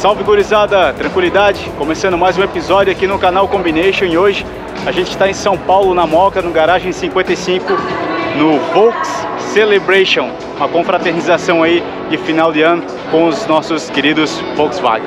Salve gurizada, tranquilidade? Começando mais um episódio aqui no canal Combination e hoje a gente está em São Paulo, na Moca, no Garagem 55, no Volks Celebration, uma confraternização aí de final de ano com os nossos queridos Volkswagen.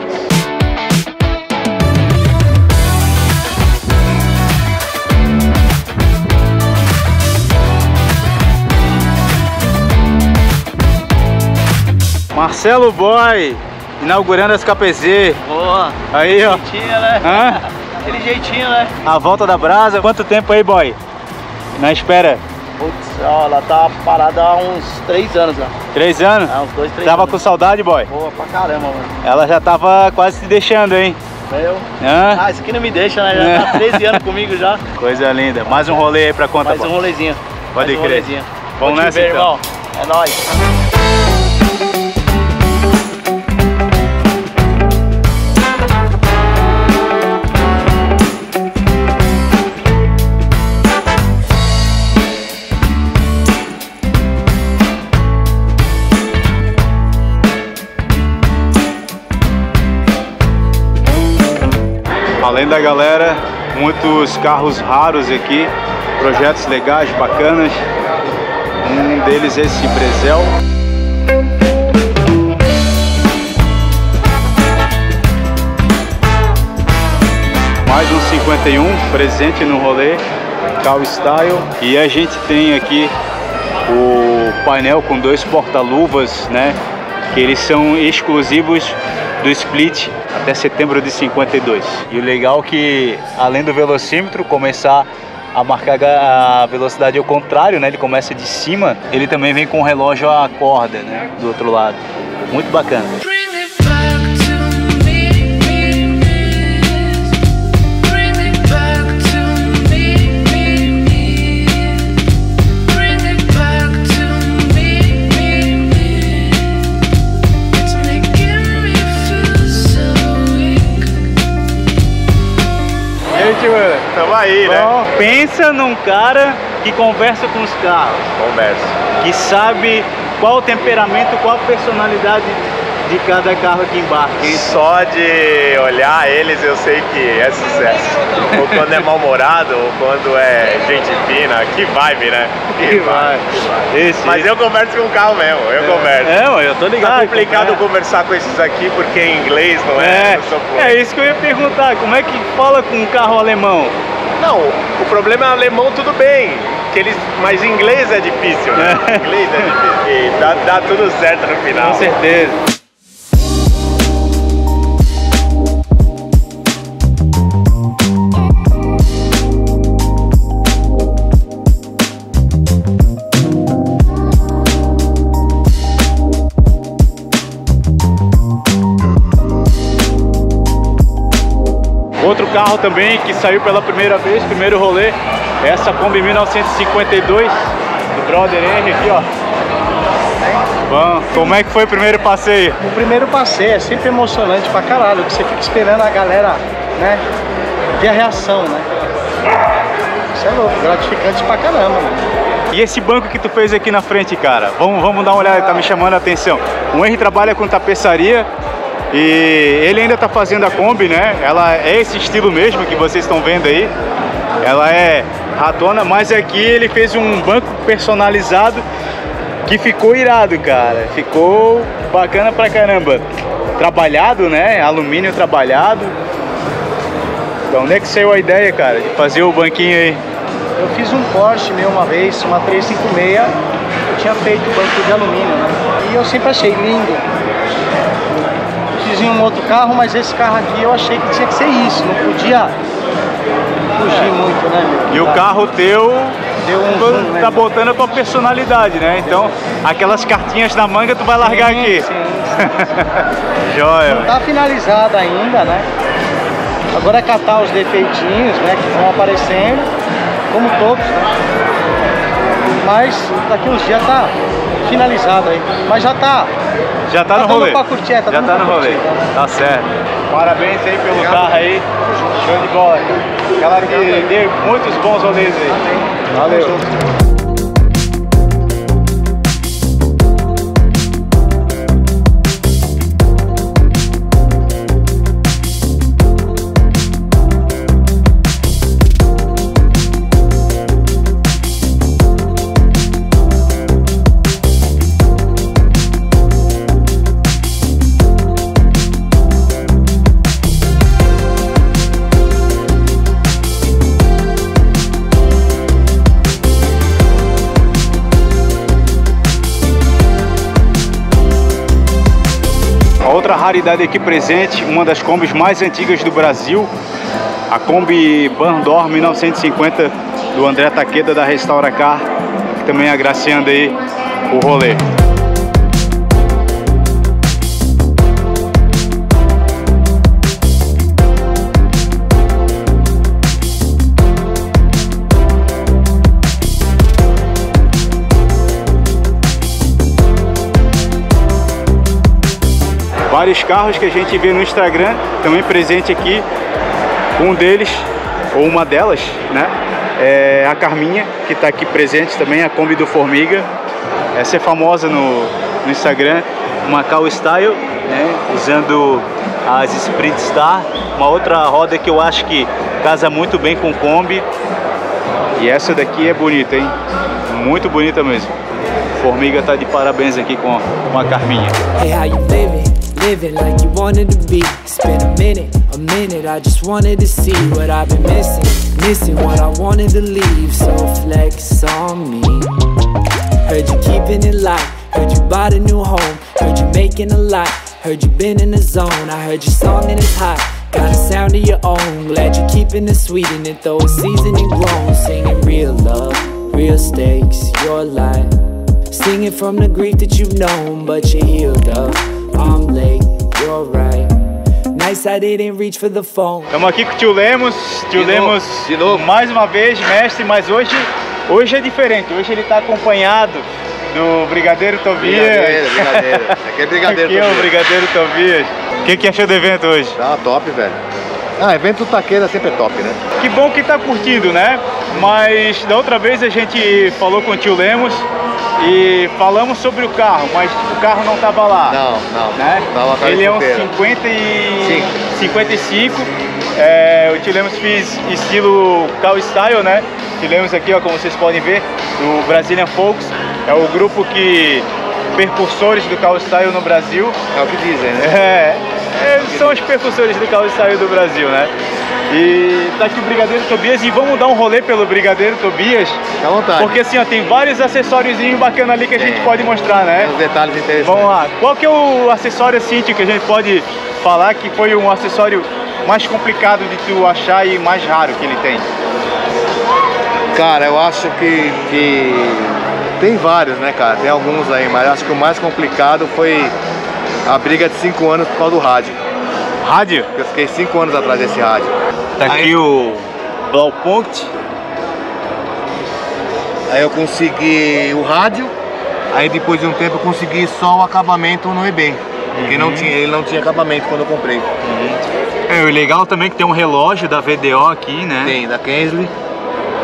Marcelo Boy, inaugurando as KPZ. Boa. Aí, ó. Jeitinho, né? Hã? Aquele jeitinho, né? A volta da brasa. Quanto tempo aí, boy? Na espera? Putz, ó, ela tá parada há uns três anos já. Três anos? Há uns dois, três Tava anos. com saudade, boy? Boa pra caramba, mano. Ela já tava quase se deixando, hein? Hã? Ah, isso aqui não me deixa, né? Já tá 13 anos comigo já. Coisa linda. Mais um rolê aí pra conta, Mais um rolezinho. Pode Mais um crer. rolezinho. Vamos nessa, ver, então. irmão. É nóis. Além da galera, muitos carros raros aqui, projetos legais, bacanas. Um deles é esse Brezel. Mais um 51 presente no rolê, Cal Style. E a gente tem aqui o painel com dois porta-luvas, né? Que eles são exclusivos do Split até setembro de 52. E o legal é que além do velocímetro começar a marcar a velocidade ao contrário, né? Ele começa de cima, ele também vem com o relógio à corda, né? Do outro lado. Muito bacana. Pensa num cara que conversa com os carros, Conversa. que sabe qual o temperamento, qual a personalidade de cada carro que embarca. hein? Só de olhar eles eu sei que é sucesso. ou quando é mal-humorado, ou quando é gente fina. Que vibe, né? Que. Esse, Mas eu converso com o carro mesmo, eu converso. É, mano, eu tô ligado. Tá complicado é. conversar com esses aqui porque em inglês não é, É, é isso que eu ia perguntar. Como é que fala com um carro alemão? Não, o problema é alemão tudo bem. Que eles, mas inglês é difícil, né? Inglês é difícil. E dá, dá tudo certo no final. Com certeza. Outro carro também que saiu pela primeira vez, primeiro rolê, essa Kombi 1952 do Brother Henry aqui, ó. Bom, como é que foi o primeiro passeio? O primeiro passeio é sempre emocionante pra caralho, que você fica esperando a galera, né? Ver a reação, né? Isso é louco, gratificante pra caramba, mano. E esse banco que tu fez aqui na frente, cara? Vamos, vamos dar uma olhada, tá me chamando a atenção. O Henry trabalha com tapeçaria e ele ainda tá fazendo a Kombi, né? Ela é esse estilo mesmo que vocês estão vendo aí. Ela é ratona, mas aqui ele fez um banco personalizado que ficou irado, cara. Ficou bacana pra caramba. Trabalhado, né? Alumínio trabalhado. Então, onde é que saiu a ideia, cara, de fazer o banquinho aí? Eu fiz um Porsche meu uma vez, uma 356, eu tinha feito banco de alumínio, né? E eu sempre achei lindo. Em um outro carro, mas esse carro aqui eu achei que tinha que ser isso, não podia fugir muito, né, meu? E o carro teu Deu um tu zoom, né? tá botando a tua personalidade, né? Então, aquelas cartinhas na manga tu vai largar Sim, aqui. sim, Joia. Não tá finalizada ainda, né? Agora é catar os defeitinhos, né, que vão aparecendo, como todos, né? Mas daqui uns dias tá finalizado aí. Mas já tá. Já tá, Tá no dando rolê. pra curtir, é, tá Já tá no rolê. curtir, tá? Tá certo. Parabéns aí pelo Obrigado. carro aí. Show de bola. Aquela que deu muitos bons rolês aí. Valeu. Outra raridade aqui presente, uma das combis mais antigas do Brasil, a Kombi Bandor 1950 do André Taqueda da Restaura Car, que também agraciando aí o rolê. Vários carros que a gente vê no Instagram, também presente aqui. Um deles, ou uma delas, né? É a Carminha, que está aqui presente também, a Kombi do Formiga. Essa é famosa no, no Instagram, uma Cal Style, né? Usando as Sprint Star. Uma outra roda que eu acho que casa muito bem com Kombi. E essa daqui é bonita, hein? Muito bonita mesmo. Formiga tá de parabéns aqui com, com a Carminha. Hey, living? Like you wanted to be. It's been a minute, a minute. I just wanted to see what I've been missing. Missing what I wanted to leave. So flex on me. Heard you keeping it light. Heard you bought a new home. Heard you making a lot. Heard you been in the zone. I heard your song and it's hot. Got a sound of your own. Glad you're keeping it sweet in it though it's seasoning grown. Singing real love, real stakes, your life. Singing from the grief that you've known, but you healed up. I'm late, you're right. Nice I didn't reach for the phone. Estamos aqui com o tio Lemos. Tio De novo, Lemos, de novo. mais uma vez, mestre, mas hoje, hoje é diferente. Hoje ele está acompanhado do Brigadeiro Tobias. Brigadeiro, brigadeiro. Aqui é brigadeiro Aqui é o Tobias. Brigadeiro Tobias. O que, que achou do evento hoje? Tá top, velho. Ah, evento taqueira sempre é top, né? Que bom que tá curtindo, né? Mas da outra vez a gente falou com o tio Lemos e falamos sobre o carro, mas o carro não tava lá. Não, não. né? Ele é um chuteira. 50 e... Cinco. 55. É, o Tio Lemos fez estilo Cal Style, né? O Tio Lemos aqui, ó, como vocês podem ver, do Brazilian Folks. É o grupo que percursores do Cal Style no Brasil. É o que dizem, né? É, são os percussores do Cal Style do Brasil, né? E tá aqui o Brigadeiro Tobias e vamos dar um rolê pelo Brigadeiro Tobias. Fica à vontade. Porque assim, ó, tem vários acessóriozinhos bacanas ali que a gente Tem. pode mostrar, né? Uns detalhes interessantes. Vamos lá. Qual que é o acessório assim, que a gente pode falar que foi um acessório mais complicado de tu achar e mais raro que ele tem? Cara, eu acho que, que tem vários, né, cara? Tem alguns aí, mas acho que o mais complicado foi a briga de 5 anos por causa do rádio. Rádio? Eu fiquei 5 anos atrás desse rádio. Tá Aí- aqui o Blaupunkt. Aí eu consegui o rádio, aí depois de um tempo eu consegui só o acabamento no eBay. Porque Uhum. não tinha, ele não tinha acabamento quando eu comprei. É, o legal também é que tem um relógio da VDO aqui, né? Tem, da Kensley.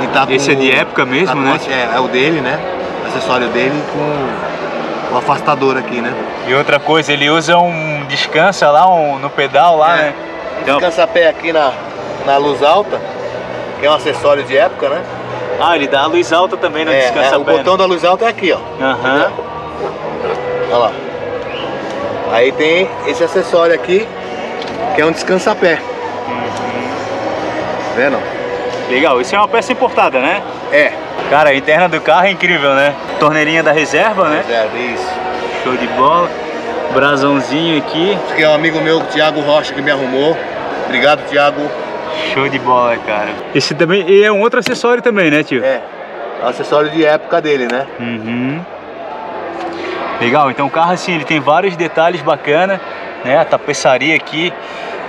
E tá com Esse é de época mesmo, tá né? com- É, é o dele, né? O acessório dele com o afastador aqui, né? E outra coisa, ele usa um descansa lá um, no pedal lá, É. né? Então, Descansa-pé aqui na, na luz alta, que é um acessório de época, né? ah, ele dá a luz alta também no É, descansa é, o botão da luz alta é aqui, ó. Aham. Olha lá. Aí tem esse acessório aqui, que é um descansa-pé. Vendo? Legal, isso é uma peça importada, né? É. Cara, a interna do carro é incrível, né? Torneirinha da reserva, né? É, isso. Show de bola. Brasãozinho aqui. Acho que é um amigo meu, o Thiago Rocha, que me arrumou. Obrigado, Thiago. Show de bola, cara. Esse também e é um outro acessório também, né, tio? É, acessório de época dele, né? Uhum. Legal, então o carro assim, ele tem vários detalhes bacanas, né? A tapeçaria aqui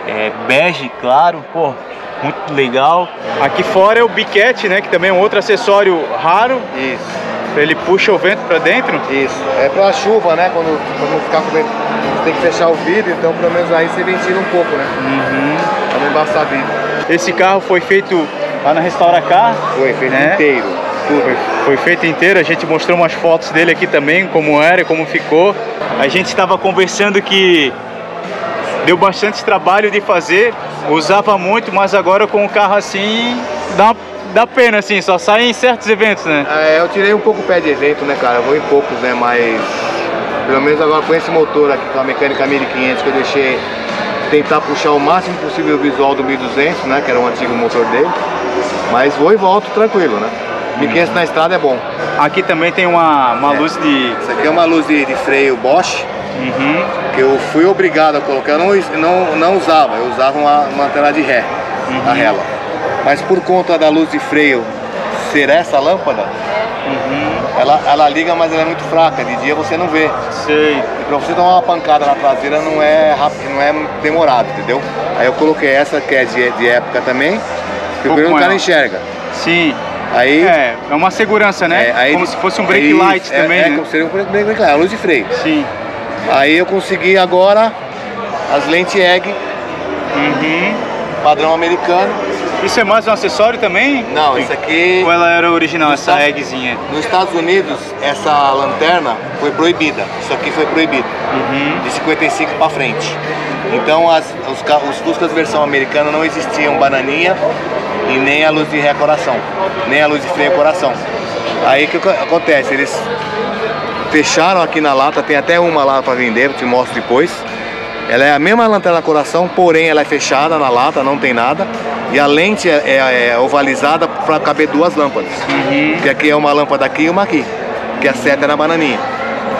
é bege, claro, pô, muito legal. Aqui fora é o biquete, né? Que também é um outro acessório raro. Isso, Ele puxa o vento pra dentro. isso. É pra chuva, né? Quando, quando não ficar com vento, você tem que fechar o vidro, então pelo menos aí você ventila um pouco, né? Uhum. Pra não embaçar vidro. Esse carro foi feito lá na Restaura Car. Foi, feito Né? inteiro. Foi, foi feito inteiro, a gente mostrou umas fotos dele aqui também, como era, como ficou. A gente estava conversando que deu bastante trabalho de fazer, usava muito, mas agora com o carro assim, dá, dá pena assim, só sai em certos eventos, né? É, eu tirei um pouco o pé de evento, né, cara? Eu vou em poucos, né? Mas pelo menos agora com esse motor aqui, com a mecânica 1500, que eu deixei tentar puxar o máximo possível o visual do 1200, né? Que era o antigo motor dele. Mas vou e volto tranquilo, né? 1500 na estrada é bom. Aqui também tem uma, uma É. luz de... Isso aqui é uma luz de, de freio Bosch, Uhum. que eu fui obrigado a colocar, eu não, não, não usava, eu usava uma, uma lanterna de ré, a rela. Mas por conta da luz de freio ser essa lâmpada, ela, ela liga, mas ela é muito fraca, de dia você não vê. Sei. E pra você dar uma pancada na traseira não é rápido, não é demorado, entendeu? Aí eu coloquei essa que é de, de época também, que o cara enxerga. Sim. Aí, É, é uma segurança, né? é, aí como se fosse um brake é isso, light é, também, é, né? como seria um brake brake light, a luz de freio. Sim. Aí eu consegui agora as lentes EG, Uhum. padrão americano. Isso é mais um acessório também? Não, isso aqui Ou ela era original, essa eggzinha? nos Estados Unidos essa lanterna foi proibida. Isso aqui foi proibido. Uhum. De 55 para frente. Então as, os, os Fuscas versão americana não existiam bananinha e nem a luz de ré coração, nem a luz de freio coração. Aí o que aco- acontece? Eles fecharam aqui na lata, tem até uma lá para vender, eu te mostro depois. Ela é a mesma lanterna coração, porém ela é fechada na lata, não tem nada. E a lente é, é- é ovalizada para caber duas lâmpadas. Que aqui é uma lâmpada aqui e uma aqui, que a seta é na bananinha.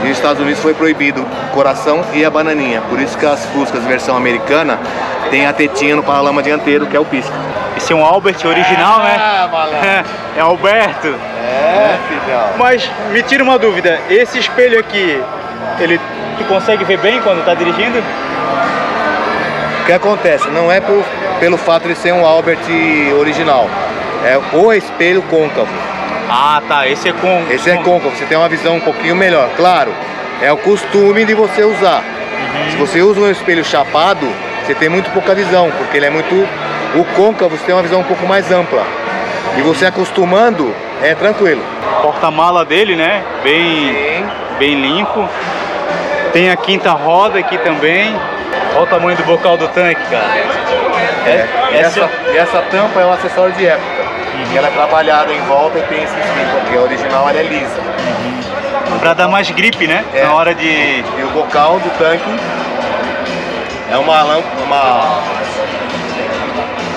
E nos Estados Unidos foi proibido o coração e a bananinha. Por isso que as Fuscas versão americana tem a tetinha no paralama dianteiro, que é o pisca. Esse é um Albert original, né? Ah, malandro. É Alberto. É, filhão. Mas me tira uma dúvida, esse espelho aqui, ele tu consegue ver bem quando tá dirigindo? O que acontece? Não é por- pelo fato de ser um Albert original. É o espelho côncavo. Ah, tá, esse é com Esse é côncavo, você tem uma visão um pouquinho melhor. Claro, é o costume de você usar. Se você usa um espelho chapado, você tem muito pouca visão, porque ele é muito. O côncavo você tem uma visão um pouco mais ampla. E você acostumando, é tranquilo. porta-mala dele, né? Bem, bem limpo. Tem a quinta roda aqui também. Olha o tamanho do bocal do tanque, cara. É, e, essa- e essa tampa é um acessório de época. E ela é trabalhada em volta e tem esse esquivo aqui. A original ela é lisa. Pra dar mais gripe, né? É. Na hora de. E o bocal do tanque é uma lâmpada, uma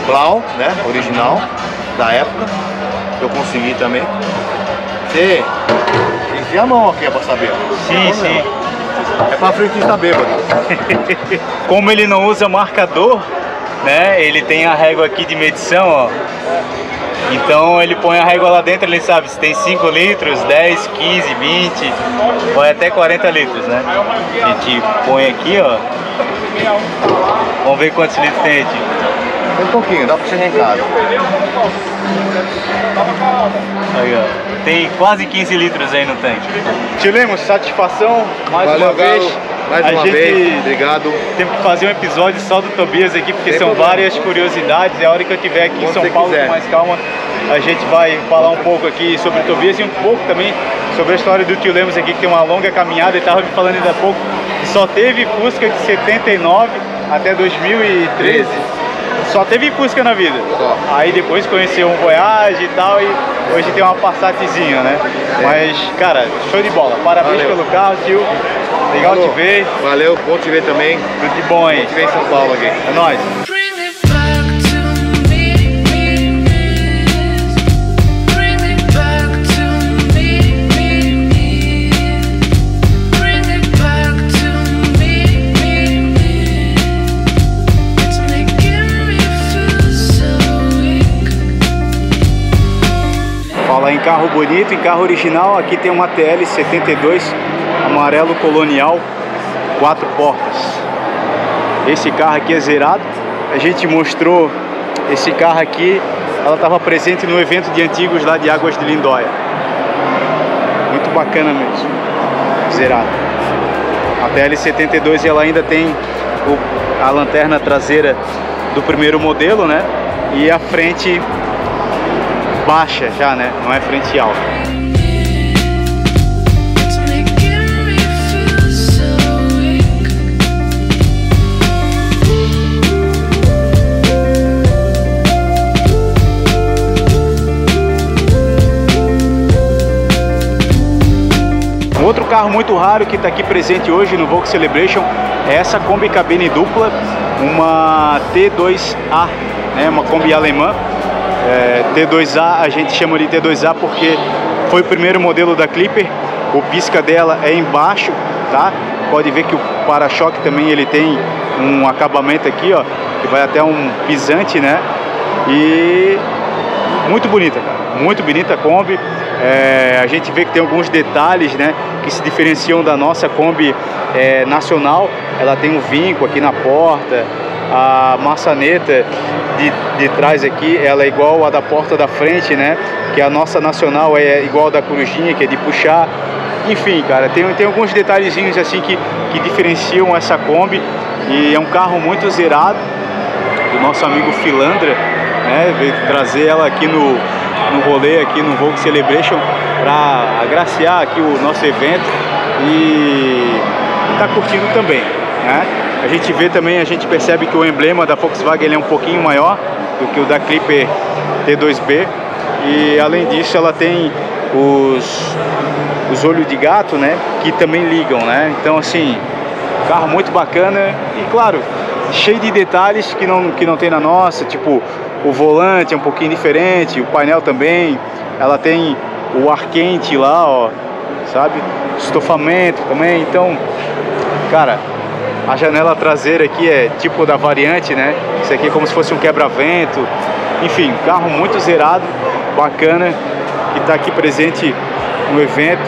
Blau, né? Original da época. Que eu consegui também. Você enfia a mão aqui é pra saber. Sim, sim. É pra frentista bêbado. Como ele não usa marcador, né? Ele tem a régua aqui de medição, ó. Então ele põe a régua lá dentro, ele sabe se tem 5 litros, 10, 15, 20, vai até 40 litros, né? A gente põe aqui, ó. Vamos ver quantos litros tem aqui. Um pouquinho, dá pra chegar em casa. Aí, ó. Tem quase 15 litros aí no tanque. Tilemos, satisfação mais Valeu, uma Galo. vez. Mais a uma gente vez. Obrigado. Teve que fazer um episódio só do Tobias aqui, porque Sem são problema. várias curiosidades. E a hora que eu estiver aqui em Quando São você Paulo quiser. com mais calma, a gente vai falar um pouco aqui sobre o Tobias e um pouco também sobre a história do tio Lemos aqui, que tem uma longa caminhada. Ele estava me falando ainda há pouco que só teve Fusca de 79 até 2013. Só teve Fusca na vida. Só. Aí depois conheceu um Voyage e tal, e hoje tem uma Passatzinha, né? Mas, cara, show de bola. Parabéns Valeu. pelo carro, tio. Legal Falou. te ver. Valeu, bom te ver também. Tudo de bom aí. Bom te ver em São Paulo aqui. É nóis. Carro bonito, em carro original, aqui tem uma TL72 amarelo colonial, quatro portas. Esse carro aqui é zerado. A gente mostrou esse carro aqui, ela estava presente no evento de antigos lá de Águas de Lindóia. Muito bacana mesmo. Zerado. A TL72 ela ainda tem o- a lanterna traseira do primeiro modelo, né? E a frente baixa já, né? Não é frente alta. Outro carro muito raro que está aqui presente hoje no Volks Celebration é essa Kombi cabine dupla, uma T2A, né? Uma Kombi alemã. É, T2A a gente chama de T2A porque foi o primeiro modelo da Clipper. O pisca dela é embaixo, tá? pode ver que o para-choque também ele tem um acabamento aqui, ó, que vai até um pisante, né? E muito bonita, cara. Muito bonita a Kombi. É, a gente vê que tem alguns detalhes, né, que se diferenciam da nossa Kombi é, nacional. Ela tem um vinco aqui na porta, a maçaneta de, de trás aqui, ela é igual a da porta da frente, né? Que a nossa nacional é igual a da corujinha, que é de puxar. Enfim, cara, tem, tem alguns detalhezinhos assim que, que diferenciam essa Kombi e é um carro muito zerado do nosso amigo Filandra, né? Veio trazer ela aqui no, no rolê, aqui no Vogue Celebration, para agraciar aqui o nosso evento e tá curtindo também, né? A gente vê também, a gente percebe que o emblema da Volkswagen ele é um pouquinho maior do que o da Clipper T2B e além disso ela tem os, os olhos de gato, né? Que também ligam, né? Então assim, carro muito bacana e claro, cheio de detalhes que não, que não tem na nossa, tipo o volante é um pouquinho diferente, o painel também, ela tem o ar quente lá, ó, sabe? Estofamento também, então, cara, a janela traseira aqui é tipo da variante, né? Isso aqui é como se fosse um quebra-vento. Enfim, carro muito zerado, bacana, que está aqui presente no evento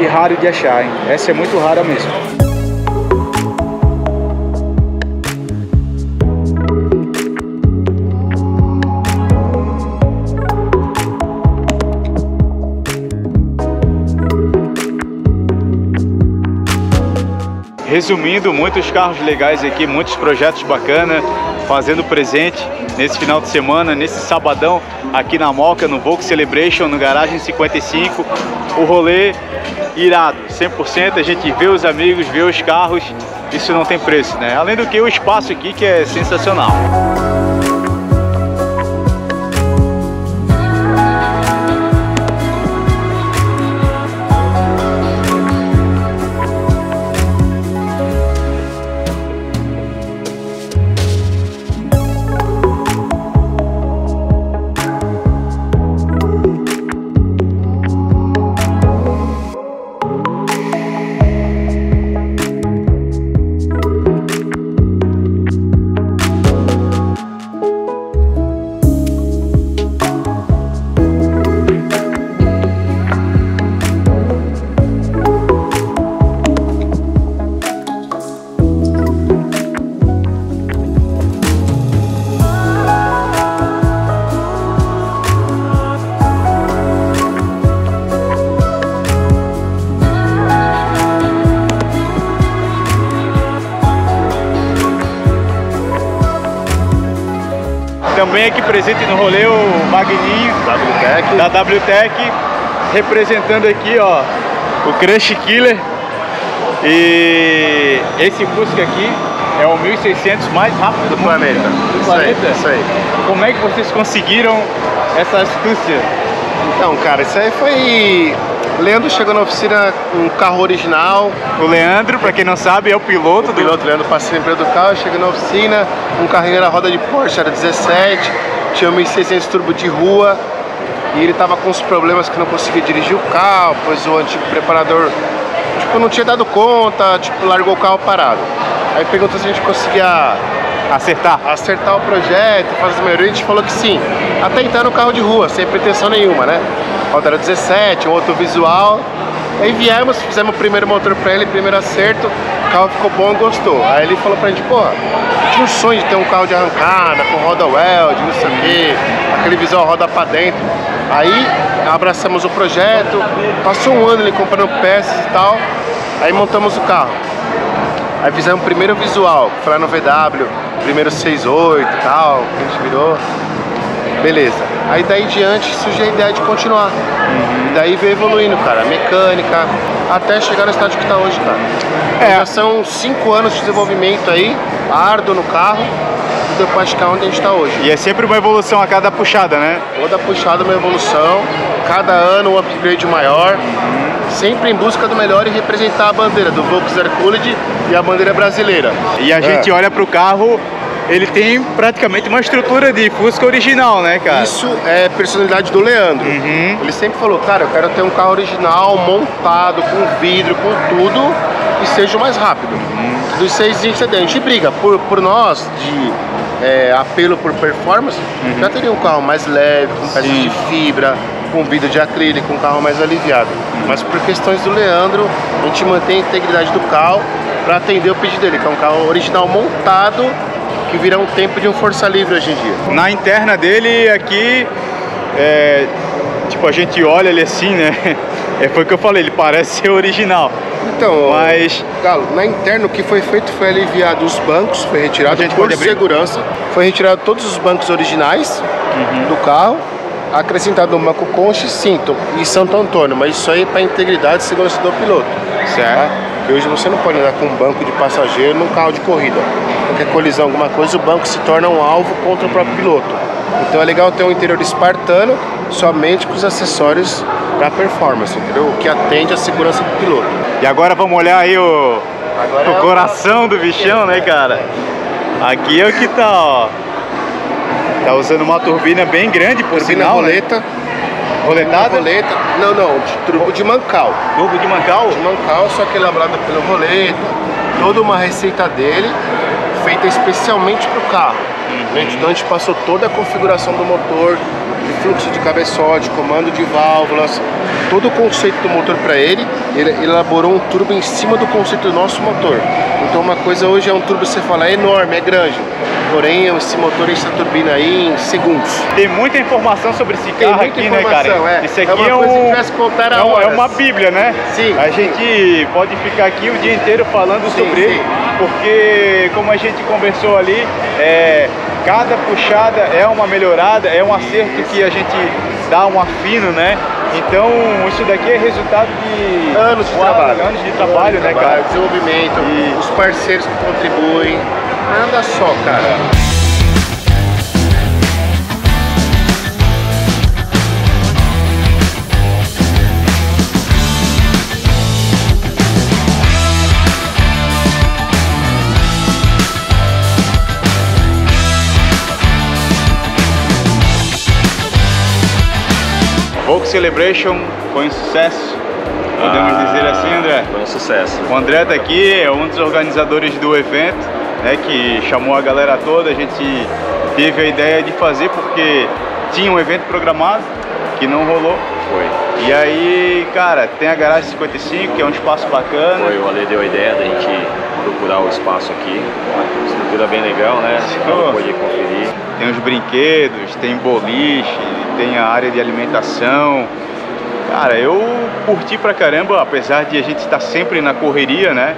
e raro de achar, hein? Essa é muito rara mesmo. Resumindo, muitos carros legais aqui, muitos projetos bacanas, fazendo presente nesse final de semana, nesse sabadão aqui na Moca, no Volks Celebration, no Garagem 55. O rolê irado, 100%, a gente vê os amigos, vê os carros, isso não tem preço, né? Além do que o espaço aqui que é sensacional. Também aqui presente no rolê o Magninho WTEC. da WTEC, representando aqui ó, o Crush Killer. E esse Fusca aqui é o 1600 mais rápido do, Do planeta. Do Isso aí, isso aí. Como é que vocês conseguiram essa astúcia? Então, cara, isso aí foi. Leandro chegou na oficina com um carro original. O Leandro, pra quem não sabe, é o piloto O do piloto Leandro sempre do carro, cheguei na oficina, um carrinho na roda de Porsche, era 17, tinha um 1600 turbo de rua. E ele tava com uns problemas que não conseguia dirigir o carro, pois o antigo preparador tipo, não tinha dado conta, tipo, largou o carro parado. Aí perguntou se a gente conseguia acertar. acertar o projeto, fazer as melhorias, a gente falou que sim. Até então era um carro de rua, sem pretensão nenhuma, né? Roda era 17, um outro visual. Aí viemos, fizemos o primeiro motor pra ele, primeiro acerto, o carro ficou bom gostou. Aí ele falou pra gente, porra, tinha um sonho de ter um carro de arrancada, com roda weld, não sei o quê, aquele visual roda pra dentro. Aí abraçamos o projeto, passou um ano ele comprando peças e tal, aí montamos o carro. Aí fizemos o primeiro visual, foi lá no VW, primeiro 6.8 e tal, que a gente virou. Beleza. Aí daí em diante surgiu a ideia de continuar. E daí veio evoluindo, cara, mecânica, até chegar no estágio que tá hoje, cara. É. Já são cinco anos de desenvolvimento aí, árduo no carro, e depois chegar onde a gente tá hoje. E é sempre uma evolução a cada puxada, né? Toda puxada uma evolução, cada ano um upgrade maior, sempre em busca do melhor e representar a bandeira do Volkswagen Coolidge e a bandeira brasileira. E a gente olha pro carro, ele tem praticamente uma estrutura de Fusca original, né, cara? Isso é personalidade do Leandro. Uhum. Ele sempre falou, cara, eu quero ter um carro original, montado, com vidro, com tudo, que seja o mais rápido. Dos seis a gente briga por, por nós de é, apelo por performance, já teria um carro mais leve, com peças de fibra, com vidro de acrílico, um carro mais aliviado. Mas por questões do Leandro, a gente mantém a integridade do carro para atender o pedido dele, que é um carro original montado que virá um tempo de um força livre hoje em dia. Na interna dele aqui, é, tipo, a gente olha ele assim, né? É, foi o que eu falei, ele parece ser original. Então, Mas- Galo, na interna o que foi feito foi aliviado os bancos, foi retirado A gente por segurança, foi retirado todos os bancos originais Uhum. do carro, acrescentado um banco concha e cinto e Santo Antônio, mas isso aí para integridade e segurança do piloto. Certo. Tá? Porque hoje você não pode andar com um banco de passageiro num carro de corrida. Qualquer colisão, alguma coisa, o banco se torna um alvo contra o próprio piloto. Então é legal ter um interior espartano somente com os acessórios para performance, entendeu? O que atende à segurança do piloto. E agora vamos olhar aí o, Agora o é o- coração do bichão, né, cara? Aqui é o que tá, ó. Tá usando uma turbina bem grande, por Turbina sinal, né? Roleta, Roletada? roleta, não, não, de turbo de mancal. Turbo de mancal? De mancal, só que elaborado pelo roleta, toda uma receita dele, feita especialmente para o carro. Uhum. Então a gente passou toda a configuração do motor, de fluxo de cabeçote, comando de válvulas, todo o conceito do motor para ele, ele elaborou um turbo em cima do conceito do nosso motor. Então uma coisa hoje é um turbo, você fala, é enorme, é grande. Porém, esse motor enche a turbina aí em segundos. Tem muita informação sobre esse carro aqui, né, cara? é. Isso É aqui uma é, coisa que um, tivesse que contar a é, um- é uma bíblia, né? Sim, A sim. gente pode ficar aqui o dia inteiro falando Sim, sobre sim. ele, porque como a gente conversou ali, é, cada puxada é uma melhorada, é um acerto que a gente dá um afino, né? Então isso daqui é resultado de Anos de trabalho. Anos de trabalho, né, trabalho, cara? Desenvolvimento, E- os parceiros que contribuem. Nada só, cara. Celebration foi um sucesso, podemos Ah, dizer assim, André? Foi um sucesso. O André tá aqui, é um dos organizadores do evento, né, que chamou a galera toda. A gente teve a ideia de fazer porque tinha um evento programado que não rolou. Foi. E aí, cara, tem a Garagem 55, que é um espaço bacana. Foi, o Ale deu a ideia da gente procurar o espaço aqui. Uma estrutura bem legal, né? Poder conferir. Tem os brinquedos, tem boliche, tem a área de alimentação. Cara, eu curti pra caramba, apesar de a gente estar sempre na correria, né?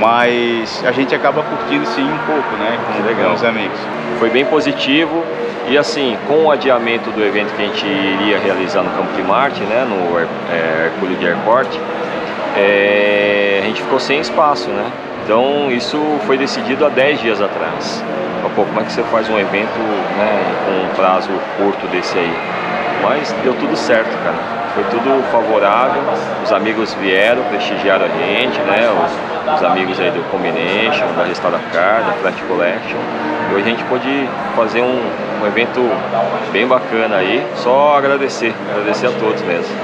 Mas a gente acaba curtindo sim um pouco, né? Com, Legal. com os amigos. Foi bem positivo. E assim, com o adiamento do evento que a gente iria realizar no Campo de Marte, né? No é, Hercúleo de Airport, é, a gente ficou sem espaço, né? Então isso foi decidido há 10 dias atrás. Pô, como é que você faz um evento né, com um prazo curto desse aí? Mas deu tudo certo, cara. Foi tudo favorável. Os amigos vieram, prestigiaram a gente, né? Os, os amigos aí do Combination, da Restaura Car, da Flat Collection. E hoje a gente pôde fazer um, um evento bem bacana aí. Só agradecer, agradecer a todos mesmo.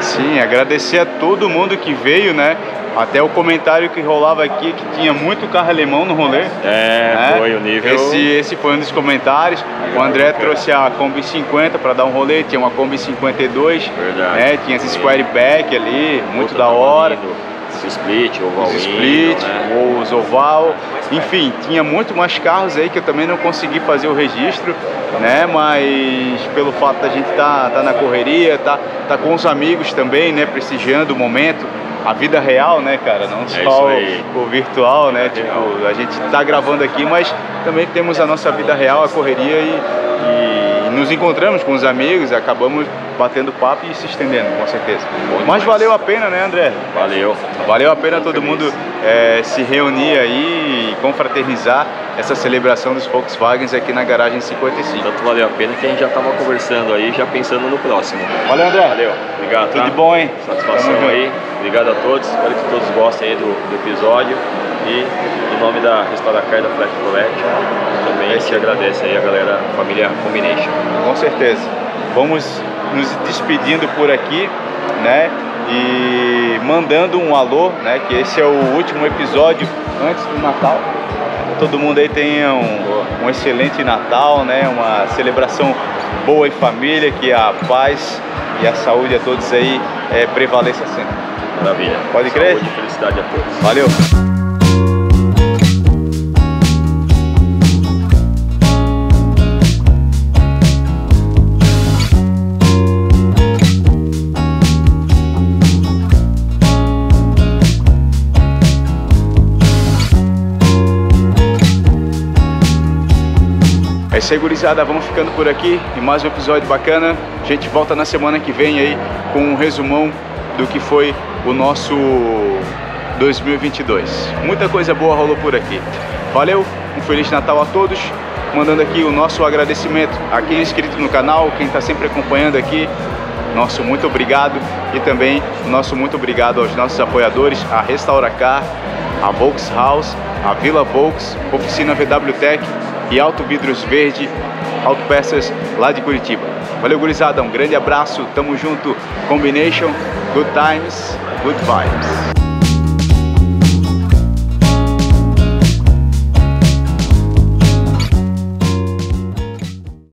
Sim, agradecer a todo mundo que veio, né? Até o comentário que rolava aqui que tinha muito carro alemão no rolê. É, né? foi o nível. Esse, esse foi um dos comentários. O André trouxe a Kombi 50 para dar um rolê, tinha uma Kombi 52, Verdade. né? Tinha esse square pack ali, muito Outro da hora. lindo, Os split, oval Os split, né? os oval, enfim, tinha muito mais carros aí que eu também não consegui fazer o registro, né? Mas pelo fato da gente estar tá, tá na correria, tá, tá com os amigos também, né? Prestigiando o momento, a vida real, né, cara? Não isso só aí. o, o virtual, né? Vida Tipo, real. a gente tá gravando aqui, mas também temos a nossa vida real, a correria e, e nos encontramos com os amigos, acabamos batendo papo e se estendendo, com certeza. Mas valeu a pena, né, André? Valeu. Valeu a pena todo feliz. mundo eh, se reunir aí e confraternizar essa celebração dos Volkswagens aqui na garagem 55. Tanto valeu a pena que a gente já estava conversando aí, já pensando no próximo. Valeu, André. Valeu. Obrigado, Tudo tá? de bom, hein? Satisfação Tamo junto. Obrigado a todos. Espero que todos gostem aí do, do episódio. E em nome da Restaura Car da Flat Collection, também gente agradece aí a galera, a família Combination. Com certeza. Vamos nos despedindo por aqui, né? e mandando um alô, né? Que esse é o último episódio antes do Natal. Todo mundo aí tenha um, um excelente Natal, né? Uma celebração boa em família, que a paz e a saúde a todos aí é, prevaleça sempre. Maravilha. Pode crer? Saúde e felicidade a todos. Valeu! É isso aí, gurizada. Vamos ficando por aqui em mais um episódio bacana. A gente volta na semana que vem aí com um resumão do que foi o nosso 2022. Muita coisa boa rolou por aqui. Valeu, um Feliz Natal a todos. Mandando aqui o nosso agradecimento a quem é inscrito no canal, quem está sempre acompanhando aqui. Nosso muito obrigado e também nosso muito obrigado aos nossos apoiadores, a Restauracar, a Volks House, a Vila Volks, Oficina VW Tech e Auto Vidros Verde, Autopeças lá de Curitiba. Valeu, gurizada, um grande abraço, tamo junto, Combination, Good Times, Good Vibes.